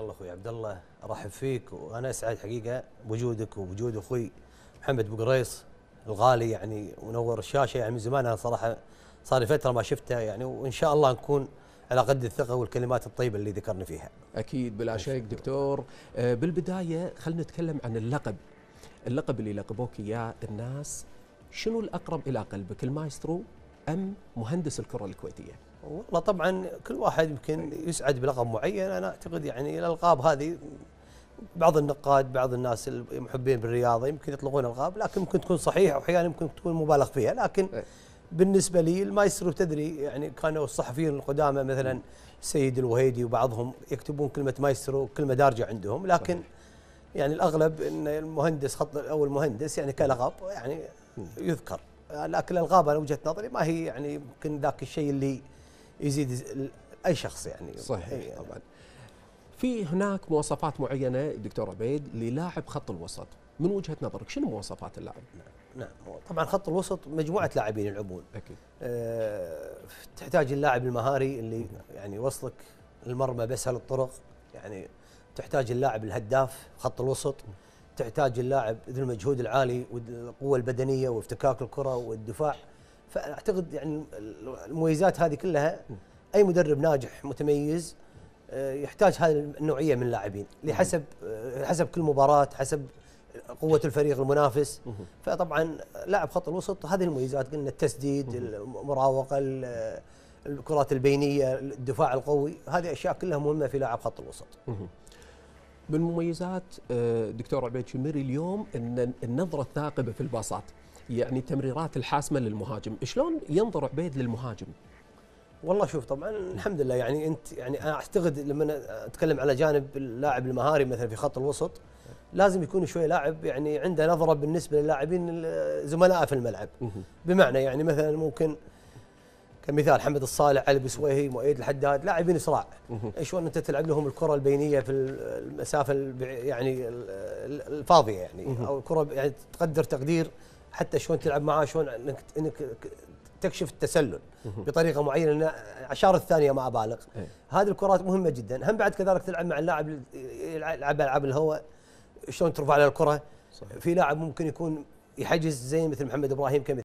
الله أخوي عبد الله. أرحب فيك وأنا أسعد حقيقة بوجودك وبوجود أخوي محمد أبو قريص الغالي يعني منور الشاشة يعني من زمان. أنا صراحة صار لي فترة ما شفته يعني وإن شاء الله نكون على قد الثقة والكلمات الطيبة اللي ذكرنا فيها. أكيد بلا شك دكتور. آه، بالبداية خلينا نتكلم عن اللقب. اللقب اللي لقبوك اياه الناس شنو الأقرب إلى قلبك؟ المايسترو؟ أم مهندس الكرة الكويتية؟ والله طبعا كل واحد يمكن يسعد بلقب معين أنا أعتقد يعني الالقاب هذه بعض النقاد بعض الناس المحبين بالرياضة يمكن يطلقون القاب لكن ممكن تكون صحيحة واحيانا يمكن تكون مبالغ فيها لكن إيه. بالنسبة لي المايسترو تدري يعني كانوا الصحفيين القدامى مثلا السيد الوهيدي وبعضهم يكتبون كلمة مايسترو كلمه دارجة عندهم لكن صحيح. يعني الأغلب إن المهندس خط أو المهندس يعني كلقب يعني يذكر لكن الالقاب أنا وجهه نظري ما هي يعني يمكن ذاك الشيء اللي يزيد أي شخص يعني. صحيح إيه. طبعا. في هناك مواصفات معينة دكتور عبيد للاعب خط الوسط. من وجهة نظرك شنو مواصفات اللاعب؟ نعم هو طبعا خط الوسط مجموعة لاعبين يلعبون. أكيد. آه، تحتاج اللاعب المهاري اللي يعني يوصلك المرمى بأسهل الطرق. يعني تحتاج اللاعب الهداف خط الوسط. تحتاج اللاعب ذو المجهود العالي والقوة البدنية وافتكاك الكرة والدفاع فأعتقد يعني المميزات هذه كلها أي مدرب ناجح متميز آه، يحتاج هذه النوعية من اللاعبين لحسب آه، حسب كل مباراة حسب قوة الفريق المنافس. فطبعا لاعب خط الوسط هذه المميزات قلنا التسديد المراوغة ال- الكرات البينية الدفاع القوي هذه أشياء كلها مهمة في لاعب خط الوسط. من مميزات آه، دكتور عبيد شميري اليوم إن النظرة الثاقبة في الباصات يعني التمريرات الحاسمة للمهاجم. شلون ينظر عبيد للمهاجم؟ والله شوف طبعا الحمد لله يعني أنت يعني أنا أعتقد لما أتكلم على جانب اللاعب المهاري مثلا في خط الوسط لازم يكون شوي لاعب يعني عنده نظرة بالنسبة للاعبين زملائه في الملعب. بمعنى يعني مثلا ممكن كمثال حمد الصالح علي بسويهي مؤيد الحداد لاعبين مهم. شلون أنت تلعب لهم الكرة البينية في المسافة يعني ال- ال- الفاضية يعني. أو الكرة يعني تقدر تقدير حتى شلون تلعب معاه شلون انك إنك تكشف التسلل. بطريقة معينة عشار الثانية ما أبالغ إيه. هذه الكرات مهمة جدا هم بعد كذلك تلعب مع اللاعب يلعب ألعاب الهواء شلون ترفع له الكرة صحيح. في لاعب ممكن يكون يحجز زي مثل محمد إبراهيم كمثال